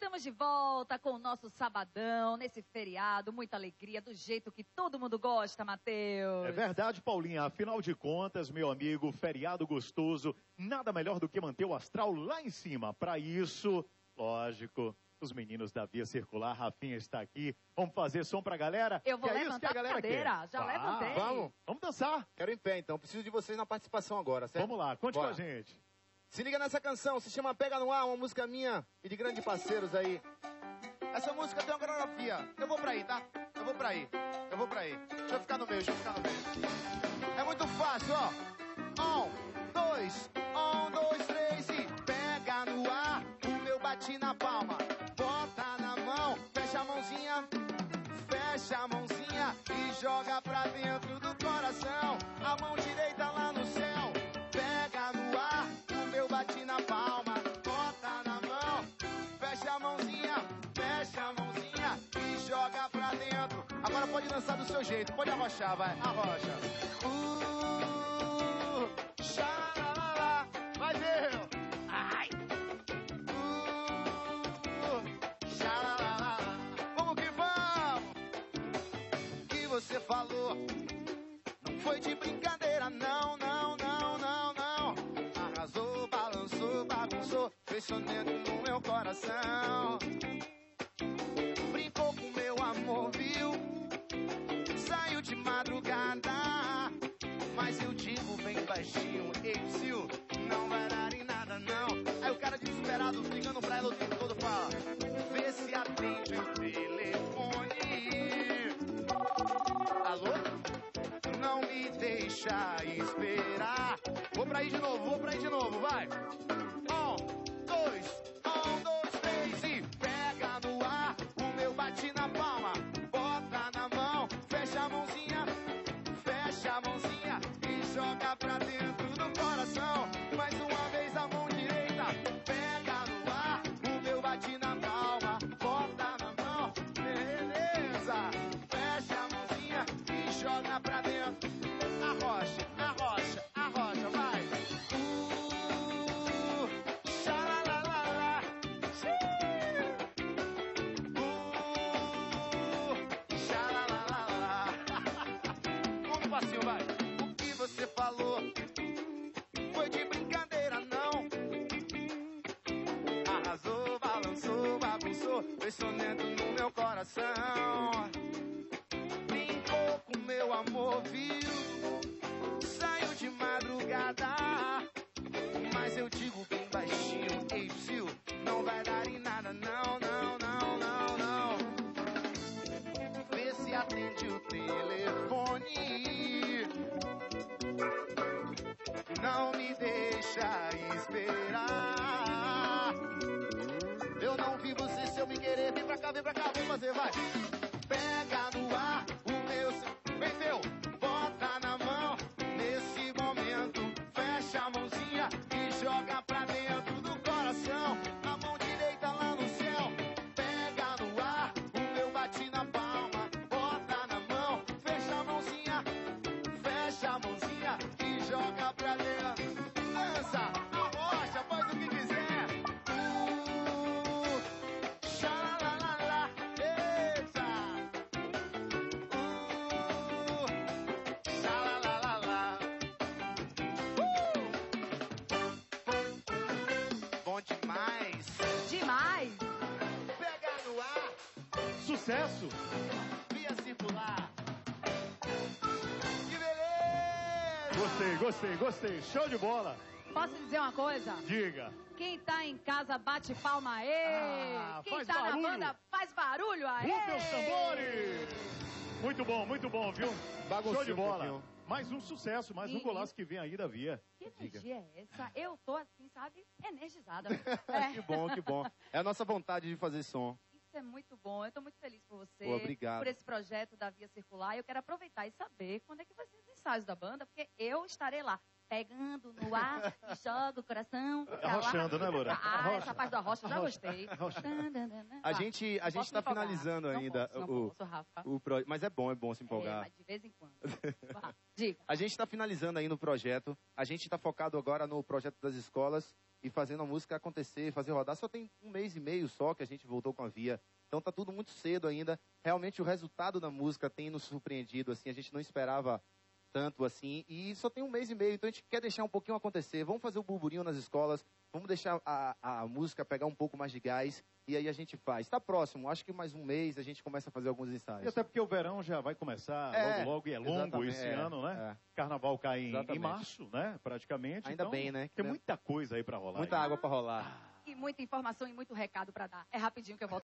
Estamos de volta com o nosso sabadão, nesse feriado, muita alegria, do jeito que todo mundo gosta, Matheus. É verdade, Paulinha. Afinal de contas, meu amigo, feriado gostoso, nada melhor do que manter o astral lá em cima. Para isso, lógico, os meninos da Via Circular, Rafinha está aqui. Vamos fazer som pra galera? Eu vou Que é isso que a galera a cadeira, quer. já Ah, levantei. Vamos? Vamos dançar. Quero em pé, então. Preciso de vocês na participação agora, certo? Vamos lá, conte Bora. com a gente. Se liga nessa canção, se chama Pega no Ar, uma música minha e de grandes parceiros aí. Essa música tem uma coreografia. Eu vou pra aí, tá? Eu vou pra aí. Eu vou pra aí. Deixa eu ficar no meio, deixa eu ficar no meio. É muito fácil, ó. Um, dois, um, dois, três e pega no ar. O meu bate na palma. Bota na mão, fecha a mãozinha. Fecha a mãozinha e joga pra dentro do coração. A mão direita joga pra dentro. Agora pode dançar do seu jeito, pode arrochar, vai, arrocha. Uh, xalala, vai ver. Ai. Uh. Vamos que vamos. Que você falou não foi de brincadeira, não, não, não, não, não. Arrasou, balançou, bagunçou, fez soneto no meu coração. De madrugada, mas eu digo bem baixinho, ei, Sil, não vai dar em nada, não. Aí o cara desesperado ligando pra ela o tempo todo fala: Vê se atende o telefone. Alô? não me deixa esperar. Vou pra aí de novo, vou pra aí de novo, vai. Pra dentro do coração. Mais uma vez a mão direita, pega no ar. O meu bate na palma, bota na mão, beleza. Fecha a mãozinha e joga pra dentro. Arrocha, arrocha, arrocha, vai. Uh, xiii. Uh, passinho, vai. Você falou foi de brincadeira, não. Arrasou, balançou, bagunçou, fez soneto no meu coração. Brincou com meu amor, viu? Saiu de madrugada, mas eu digo bem baixinho, ei, Sil, não vai dar em nada, não, não, não, não, não. Vê se atende o telefone. Não me deixa esperar. Eu não vi você se eu me querer. Vem pra cá, vem pra cá, vamos fazer, vai. Pega no ar o meu. Vem, seu. Bota na mão nesse momento. Fecha a mãozinha e joga pra dentro do coração. A mão direita lá no céu. Pega no ar o meu bate na palma. Bota na mão. Fecha a mãozinha. Fecha a mãozinha e joga pra dentro. Dança, arrocha, faz o que quiser. Uh, xalalala, eita. Uh, xalalala. Uh. Bom demais. Demais! Pega no ar, Sucesso! Gostei, gostei, gostei. Show de bola. Posso dizer uma coisa? Diga. Quem tá em casa bate palma aí. Ah, Quem faz tá barulho. na banda faz barulho aí. Rufem os tambores! Muito bom, muito bom, viu? Show de um bola. pouquinho. mais um sucesso, mais um E- golaço que vem aí da Via. Que Diga. energia é essa? Eu tô assim, sabe, energizada. que bom, que bom. É a nossa vontade de fazer som. Isso é muito bom. Eu tô muito feliz por você. Pô, obrigado. Por esse projeto da Via Circular. Eu quero aproveitar e saber quando é que vai ser os ensaios da banda, porque eu estarei lá. Pegando no ar, e joga o coração. Arrochando, né, Loura? Ah, Arrocha. essa parte do arrocha eu já gostei. A gente, a gente tá empolgar. finalizando Não ainda posso, não o, posso, Rafa. o pro... Mas é bom, é bom se É, empolgar. mas de vez em quando. Diga. A gente está finalizando aí no projeto. A gente está focado agora no projeto das escolas. e fazendo a música acontecer, fazer rodar. Só tem um mês e meio só que a gente voltou com a Via. Então tá tudo muito cedo ainda. Realmente o resultado da música tem nos surpreendido, assim, a gente não esperava tanto assim. E só tem um mês e meio, então a gente quer deixar um pouquinho acontecer. Vamos fazer o burburinho nas escolas, vamos deixar a, a música pegar um pouco mais de gás e aí a gente faz. Está próximo, acho que mais um mês a gente começa a fazer alguns ensaios. E até porque o verão já vai começar É, logo, logo, e é longo esse é, ano, né? é. Carnaval cai em, em março, né? Praticamente. Ainda então, bem, né? Tem muita coisa aí pra rolar. Muita aí. água para rolar. E muita informação e muito recado pra dar. É rapidinho que eu volto.